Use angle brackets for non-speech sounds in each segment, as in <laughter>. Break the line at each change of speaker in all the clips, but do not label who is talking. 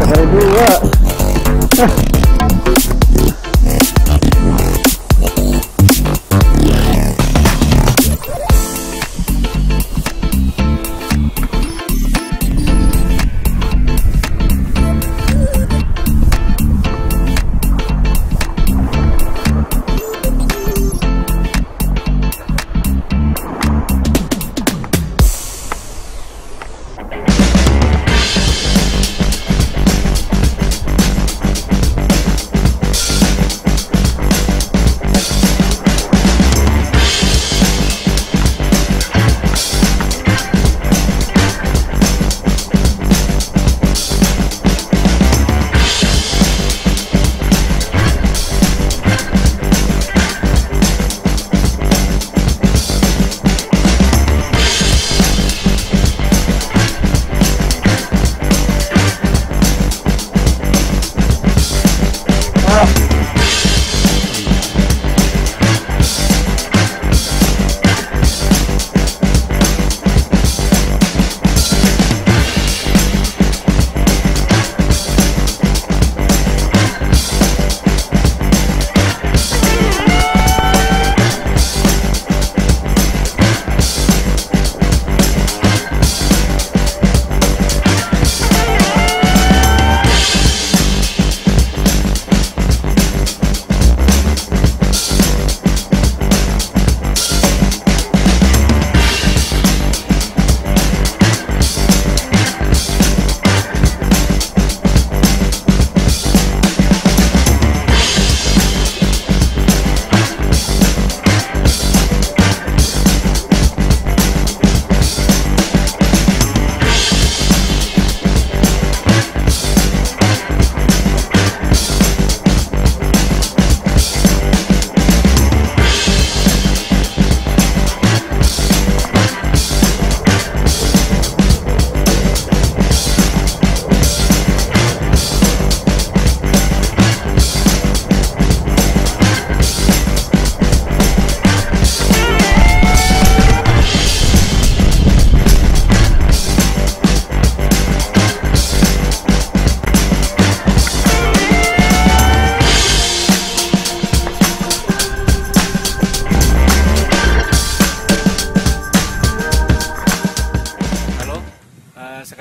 Gotta do what? <laughs>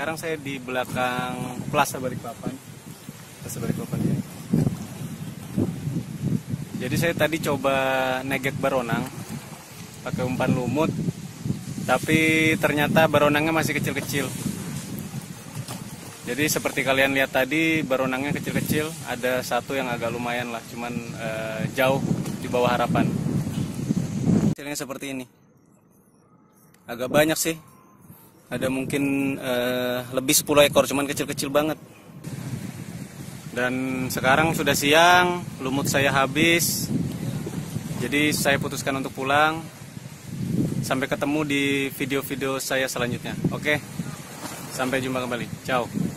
sekarang saya di belakang Plaza Balikpapan. Plaza Balikpapan ya. Jadi saya tadi coba negek baronang pakai umpan lumut, tapi ternyata baronangnya masih kecil-kecil. Jadi seperti kalian lihat tadi baronangnya kecil-kecil, ada satu yang agak lumayan lah, cuman eh, jauh di bawah harapan. Hasilnya seperti ini. Agak banyak sih, ada mungkin eh, lebih 10 ekor cuman kecil-kecil banget. Dan sekarang sudah siang lumut saya habis. Jadi saya putuskan untuk pulang sampai ketemu di video-video saya selanjutnya. Oke? Sampai jumpa kembali. Ciao